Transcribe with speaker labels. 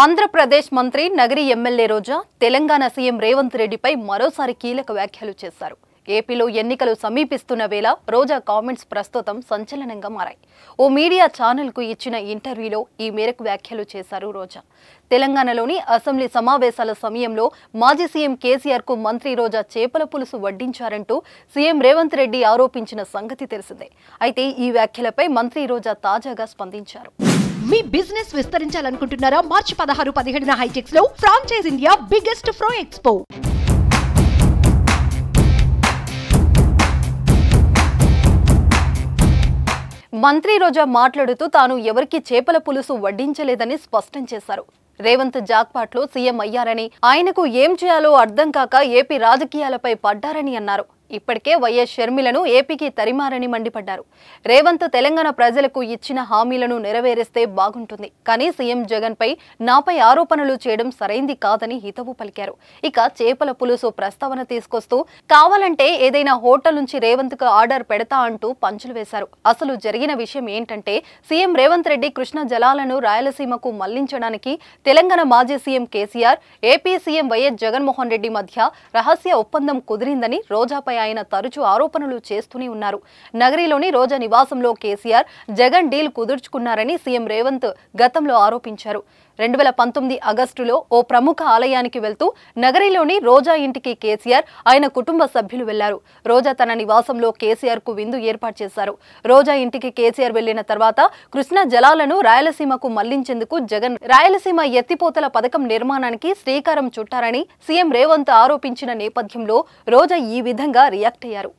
Speaker 1: ఆంధ్రప్రదేశ్ మంత్రి Nagari MLA Roja Telangana CM Revanth రెడ్డిపై మరోసారి కీలక వ్యాఖ్యలు చేశారు. ఏపీలో ఎన్నికలు సమీపిస్తున్న వేళ రోజా కామెంట్స్ ప్రస్తుతం సంచలనంగా మారాయి. ఓ మీడియా ఛానల్కు ఇచ్చిన ఇంటర్వ్యూలో ఈ మేరకు వ్యాఖ్యలు చేశారు రోజా. తెలంగాణలోని అసెంబ్లీ సమావేశాల సమయంలో మాజీ సీఎం కేసీఆర్కు మంత్రి రోజా చేపల పులుసు వడ్డించారంటూ సీఎం రేవంత్ రెడ్డి ఆరోపించిన సంగతి తెలిసిందే. అయితే ఈ వ్యాఖ్యలపై మంత్రి రోజా తాజాగా స్పందించారు.
Speaker 2: మీ బిజినెస్ విస్తరించాలనుకుంటున్నారా? మార్చి పదహారు పదిహేడున హైటెక్స్లో ఫ్రాంచైజ్ ఇండియా బిగ్గెస్ట్ ఫ్రో ఎక్స్పో.
Speaker 1: మంత్రి రోజా మాట్లాడుతూ తాను ఎవరికి చేపల పులుసు వడ్డించలేదని స్పష్టం చేశారు. రేవంత్ జాక్పాట్లో సీఎం అయ్యారని ఆయనకు ఏం చేయాలో అర్థం కాక ఏపీ రాజకీయాలపై పడ్డారని అన్నారు. ఇప్పటికే వైఎస్ షర్మిలను ఏపీకి తరిమారని మండిపడ్డారు. రేవంత్ తెలంగాణ ప్రజలకు ఇచ్చిన హామీలను నెరవేరిస్తే బాగుంటుంది. కానీ సీఎం జగన్ పై నాపై ఆరోపణలు చేయడం సరైంది కాదని హితవు పలికారు. ఇక చేపల పులుసు ప్రస్తావన తీసుకొస్తూ కావాలంటే ఏదైనా హోటల్ నుంచి రేవంత్కు ఆర్డర్ పెడతా అంటూ పంచులు వేశారు. అసలు జరిగిన విషయం ఏంటంటే సీఎం రేవంత్ రెడ్డి కృష్ణ జలాలను రాయలసీమకు మళ్ళించడానికి తెలంగాణ మాజీ CM KCR AP CM YS Jaganmohan Reddy మధ్య రహస్య ఒప్పందం కుదిరిందని రోజాపై ఆయన తరచూ ఆరోపణలు చేస్తూనే ఉన్నారు. నగరిలోని రోజా నివాసంలో కేసీఆర్ జగన్ డీల్ కుదుర్చుకున్నారని సీఎం రేవంత్ గతంలో ఆరోపించారు. రెండు వేల పంతొమ్మిది ఆగస్టులో ఓ ప్రముఖ ఆలయానికి వెళ్తూ నగరిలోని రోజా ఇంటికి కేసీఆర్ ఆయన కుటుంబ సభ్యులు వెళ్ళారు. రోజా తన నివాసంలో కేసీఆర్కు విందు ఏర్పాటు చేశారు. రోజా ఇంటికి కేసీఆర్ వెళ్ళిన తర్వాత కృష్ణా జలాలను రాయలసీమకు మళ్ళించేందుకు జగన్ రాయలసీమ ఎత్తిపోతల పథకం నిర్మాణానికి శ్రీకారం చుట్టారని సీఎం రేవంత్ ఆరోపించిన నేపథ్యంలో రోజా ఈ విధంగా రియాక్ట్ అయ్యారు.